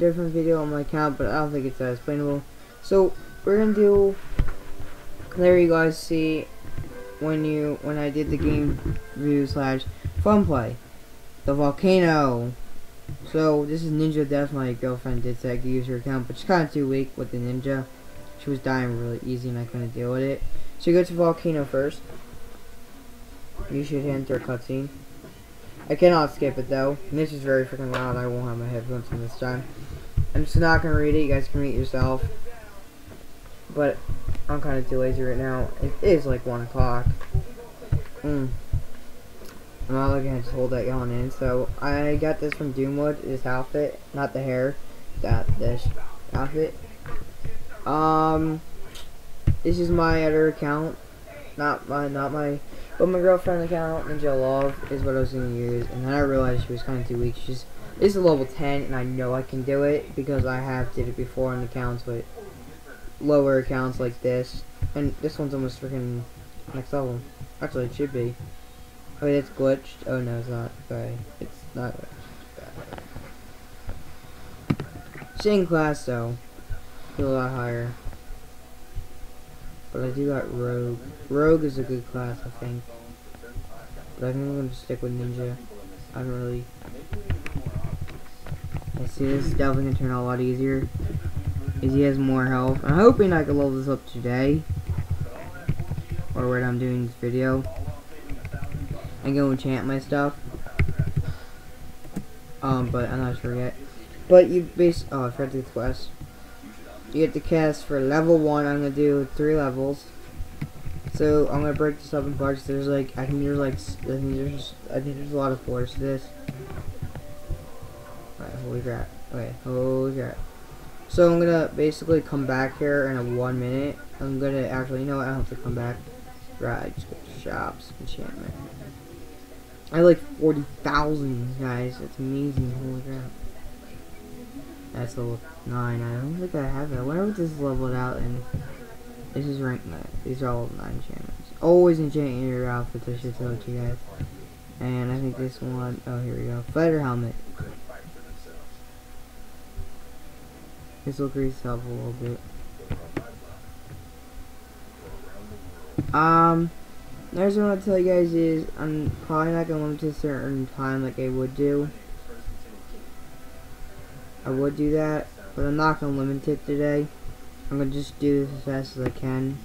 different video on my account, but I don't think it's that explainable. So we're gonna do. There you guys see when you when I did the game review slash fun play, the volcano. So this is Ninja Death. My girlfriend did say I use her account, but she's kind of too weak with the ninja. She was dying really easy, and I couldn't deal with it. So you go to volcano first. You should enter a cutscene. I cannot skip it though. This is very freaking loud. I won't have my headphones on this time. I'm just not gonna read it. You guys can read it yourself. But I'm kind of too lazy right now. It is like one o'clock. Mm. I'm not looking to just hold that yawn in. So I got this from Doomwood. This outfit, not the hair. That this outfit. Um, this is my other account. Not my, not my but my girlfriend account, Ninja Love, is what I was to use. And then I realized she was kind of too weak. She's this is a level 10, and I know I can do it because I have did it before on accounts with lower accounts like this. And this one's almost freaking next level. Actually, it should be. Oh, wait, it's glitched. Oh, no, it's not. Sorry. It's not Same class, though. A lot higher. But I do like Rogue. Rogue is a good class, I think. But I think I'm gonna stick with Ninja. I don't really... I see this is definitely gonna turn out a lot easier. Because he has more health. I'm hoping I can level this up today. Or when I'm doing this video. And go enchant my stuff. Um, but I'm not sure yet. But you base oh I forgot to quest. You get the cast for level one. I'm gonna do three levels. So I'm gonna break this up in parts. There's like I think there's like I think there's I think there's a lot of floors to this. Alright, holy crap. Okay, holy crap. So I'm gonna basically come back here in a one minute. I'm gonna actually you know what I don't have to come back. Right, just go to shops, enchantment. I have like 40,000 guys. That's amazing. Holy crap. That's level 9. I don't think I have that. I wonder what this is leveled out and This is rank 9. These are all 9 enchantments. Always enchant your outfits, I should tell you guys. And I think this one, oh here we go. Fighter helmet. This will grease up a little bit. Um, next one I'll tell you guys is I'm probably not gonna limit to a certain time like I would do. I would do that, but I'm not gonna limit it today. I'm gonna just do this as fast as I can.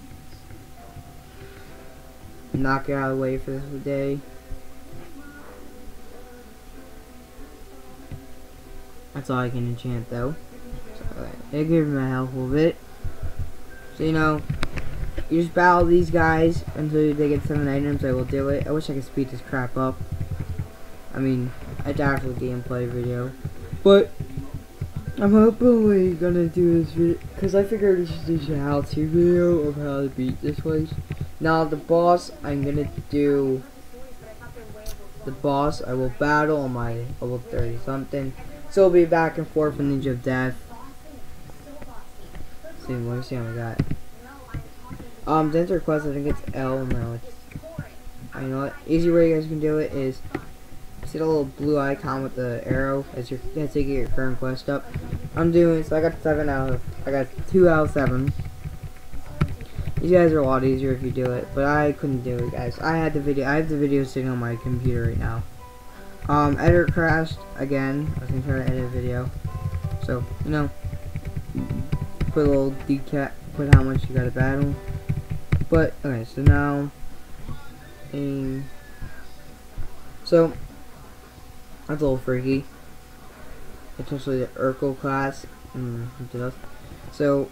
Knock it out of the way for this day. That's all I can enchant though. So, it gives me my health a little bit. So you know, you just battle these guys until they get seven items. I will do it. I wish I could speed this crap up. I mean, I it's actually a gameplay video, but I'm hopefully gonna do this video because I figured this is a how-to video of how to beat this place. Now the boss, I'm gonna do the boss. I will battle on my level 30 something. So it'll be back and forth from Ninja of Death. Let's see, let me see how I got. Um, to enter quest, I think it's L. No, it's. I know what. Easy way you guys can do it is see the little blue icon with the arrow as you're gonna take your current quest up. I'm doing so I got seven out of I got two out of seven. These guys are a lot easier if you do it, but I couldn't do it guys. I had the video I have the video sitting on my computer right now. Um editor crashed again. I was gonna try to edit a video. So, you know put a little decap put how much you gotta battle. But okay, so now aim so that's a little freaky. Especially the Urkel class. Mm, so,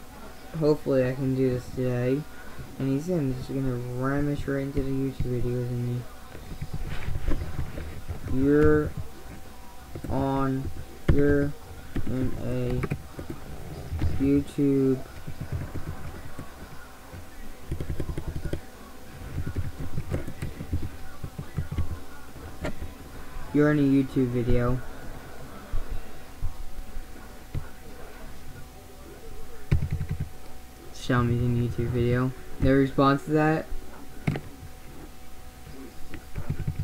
hopefully I can do this today. And he's in, just gonna ram us right into the YouTube videos and you're on you're in a YouTube You're in a YouTube video. Xiaomi's in a YouTube video. No response to that?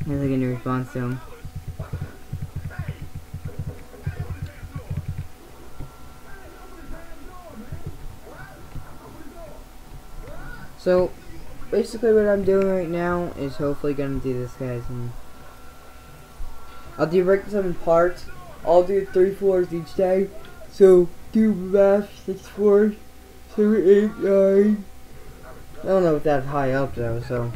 There's like a new response to him. So, basically what I'm doing right now is hopefully gonna do this, guys, and I'll do break up in parts. I'll do three floors each day. So, do math, six floors, seven, eight, nine. I don't know if that's high up though, so.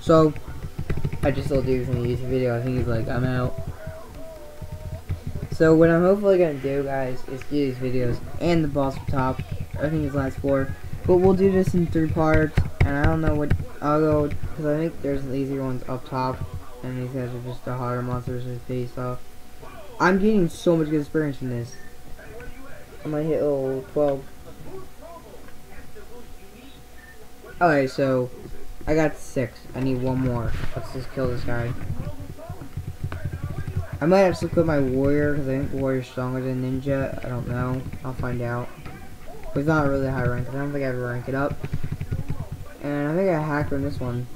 So, I just told Duke in the YouTube video, I think he's like, I'm out. So what I'm hopefully gonna do, guys, is do these videos and the boss up top. I think it's last four, but we'll do this in three parts. And I don't know what I'll go because I think there's easier ones up top, and these guys are just the harder monsters to based off. I'm getting so much good experience from this. I might hit level 12. Okay, so I got six. I need one more. Let's just kill this guy. I might actually put my warrior because I think warrior's stronger than ninja. I don't know. I'll find out. But it's not really high rank. I don't think I'd rank it up. And I think I hacked on this one.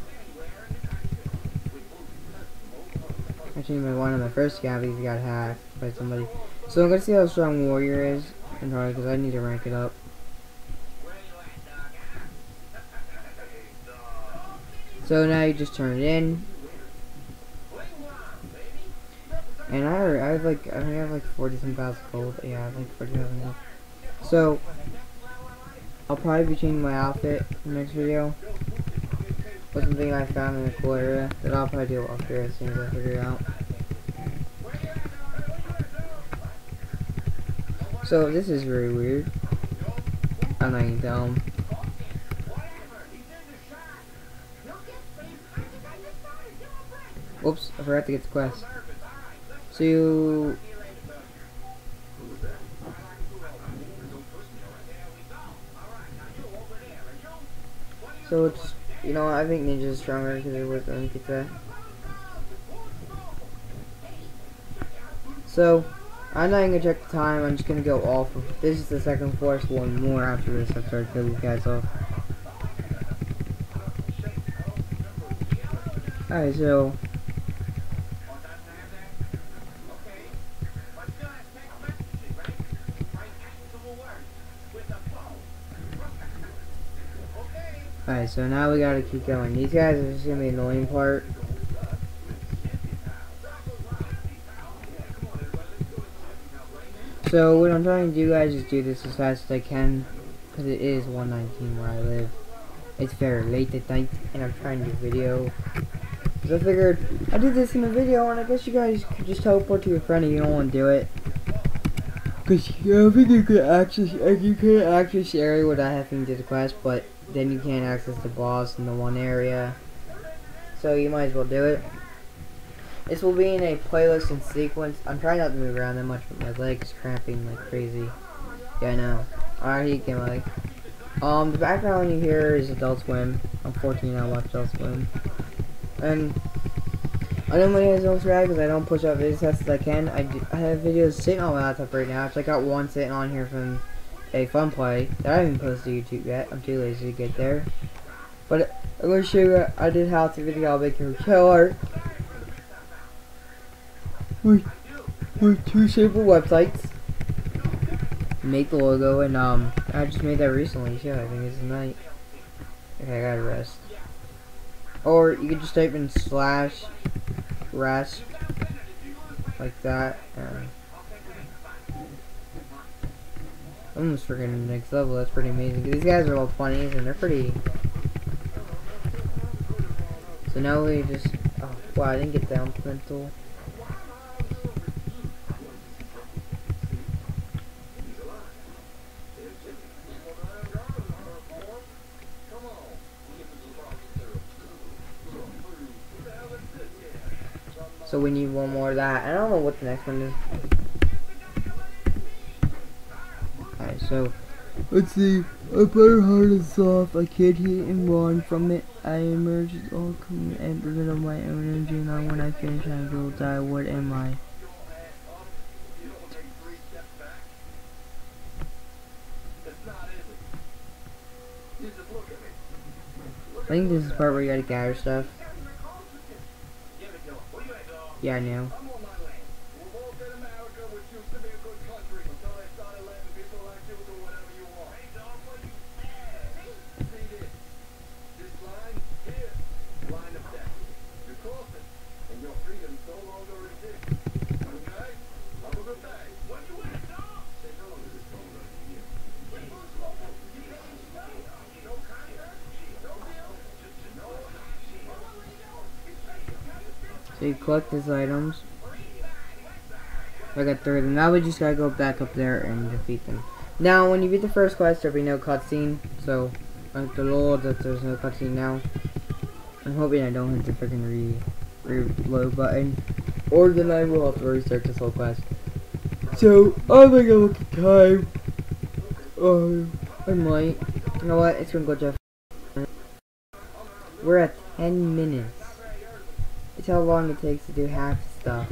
Actually, my one of my first gavies got hacked by somebody. So I'm gonna see how strong warrior is, and probably because I need to rank it up. So now you just turn it in. And I, I have like, I think I have like 40 some thousand gold. Yeah, I have like 40,000 gold. So, I'll probably be changing my outfit in the next video. With something I found in a cool area that I'll probably do here as soon as I figure it out. So, this is very weird. I'm not gonna tell. Whoops, I forgot to get the quest. So you... So it's, you know, I think Ninja's stronger because going to get. So, I'm not even gonna check the time, I'm just gonna go off this is the second force, one more after this, I started killing these guys off. Alright, so, Alright, so now we gotta keep going. These guys are just gonna be annoying part. So what I'm trying to do guys is do this as fast as I can because it is 119 where I live. It's very late at night and I'm trying to do video. Because I figured I did this in a video and I guess you guys could just teleport to your friend and you don't want to do it. Because yeah, I think you could access, you could access the area without having to do the quest, but then you can't access the boss in the one area. So you might as well do it. This will be in a playlist and sequence. I'm trying not to move around that much, but my leg's cramping like crazy. Yeah, I know. Alright, he can like. Um, the background you hear is Adult Swim. I'm 14, I watch Adult Swim. And I know my guys don't drag because I don't push out videos as fast as I can. I, do, I have videos sitting on my laptop right now. I got one sitting on here from a fun play that I haven't posted to YouTube yet. I'm too lazy to get there. But I'm going to show you I did how to video I'll make your killer with, with two simple websites. Make the logo and um I just made that recently too. I think it's tonight. Okay, I gotta rest. Or you could just type in slash rest like that. And almost freaking next level. That's pretty amazing. These guys are all 20s and they're pretty. So now we just. Oh, wow, I didn't get the implement. So we need one more of that. I don't know what the next one is. So let's see. I play hard and soft. I can't hit and run from it. I emerge all clean and rid of my own energy. Now when I finish, I will die. What am I? I think this is the part where you gotta gather stuff. Yeah, I know. So you collect his items. I got three of them. Now we just gotta go back up there and defeat them. Now, when you beat the first quest, there'll be no cutscene. So, thank the Lord that there's no cutscene now. I'm hoping I don't hit the freaking re reload button, or then I will have to restart this whole quest. So, I'm gonna look at time. Oh, I might. You know what? It's gonna go Jeff. We're at 10 minutes. It's how long it takes to do half stuff.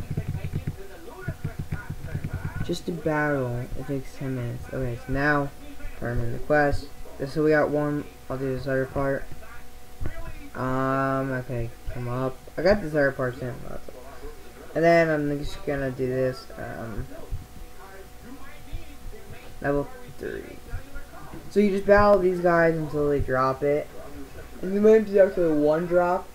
Just to battle, it takes 10 minutes. Okay, so now, turn in the quest. So we got one, I'll do this other part. Um, okay, come up. I got other part in. And then I'm just gonna do this, um, level 3. So you just battle these guys until they drop it. And you might be actually one drop.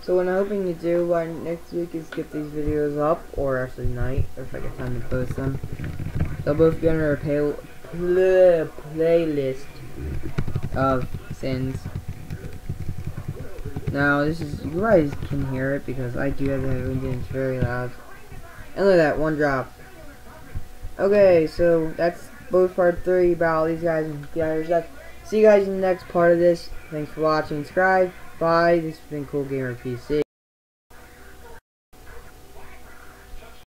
So what I'm hoping to do by next week is get these videos up, or actually night, if I get time to post them. They'll both be under a pay play playlist of sins. Now this is you guys can hear it because I do have the headphones very loud. And look at that, one drop. Okay, so that's both part three about these guys and the. See you guys in the next part of this. Thanks for watching. Subscribe. Bye. This has been Cool Gamer PC.